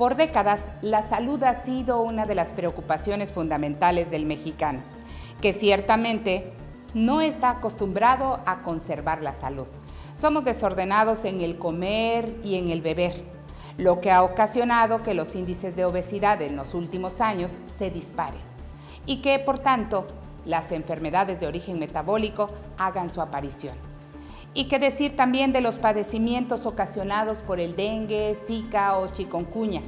Por décadas, la salud ha sido una de las preocupaciones fundamentales del mexicano, que ciertamente no está acostumbrado a conservar la salud. Somos desordenados en el comer y en el beber, lo que ha ocasionado que los índices de obesidad en los últimos años se disparen y que, por tanto, las enfermedades de origen metabólico hagan su aparición. Y qué decir también de los padecimientos ocasionados por el dengue, zika o chikungunya,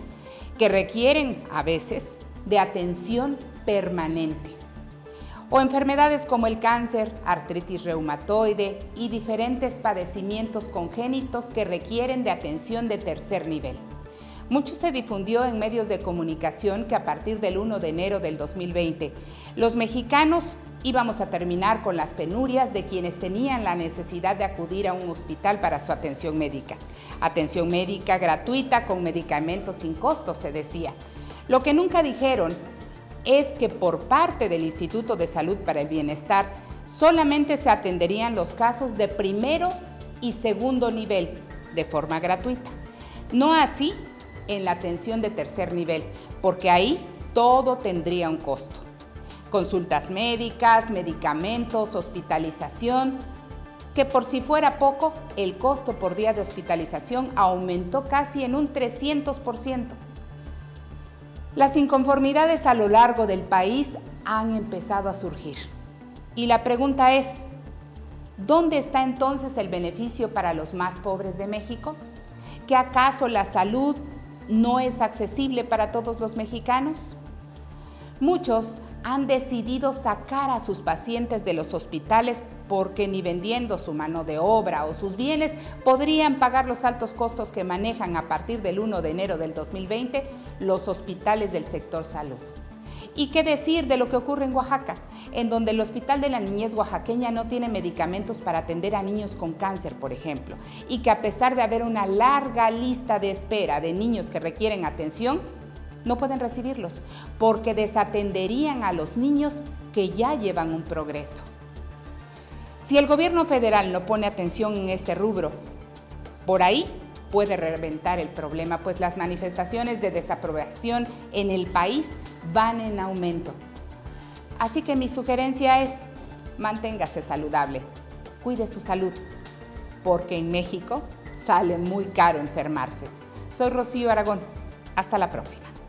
que requieren a veces de atención permanente. O enfermedades como el cáncer, artritis reumatoide y diferentes padecimientos congénitos que requieren de atención de tercer nivel. Mucho se difundió en medios de comunicación que a partir del 1 de enero del 2020, los mexicanos íbamos a terminar con las penurias de quienes tenían la necesidad de acudir a un hospital para su atención médica. Atención médica gratuita con medicamentos sin costo, se decía. Lo que nunca dijeron es que por parte del Instituto de Salud para el Bienestar solamente se atenderían los casos de primero y segundo nivel de forma gratuita. No así en la atención de tercer nivel, porque ahí todo tendría un costo consultas médicas, medicamentos, hospitalización, que por si fuera poco, el costo por día de hospitalización aumentó casi en un 300%. Las inconformidades a lo largo del país han empezado a surgir. Y la pregunta es, ¿dónde está entonces el beneficio para los más pobres de México? ¿Que acaso la salud no es accesible para todos los mexicanos? Muchos han decidido sacar a sus pacientes de los hospitales porque ni vendiendo su mano de obra o sus bienes podrían pagar los altos costos que manejan a partir del 1 de enero del 2020 los hospitales del sector salud. ¿Y qué decir de lo que ocurre en Oaxaca, en donde el Hospital de la Niñez Oaxaqueña no tiene medicamentos para atender a niños con cáncer, por ejemplo, y que a pesar de haber una larga lista de espera de niños que requieren atención, no pueden recibirlos porque desatenderían a los niños que ya llevan un progreso. Si el gobierno federal no pone atención en este rubro, por ahí puede reventar el problema, pues las manifestaciones de desaprobación en el país van en aumento. Así que mi sugerencia es, manténgase saludable, cuide su salud, porque en México sale muy caro enfermarse. Soy Rocío Aragón, hasta la próxima.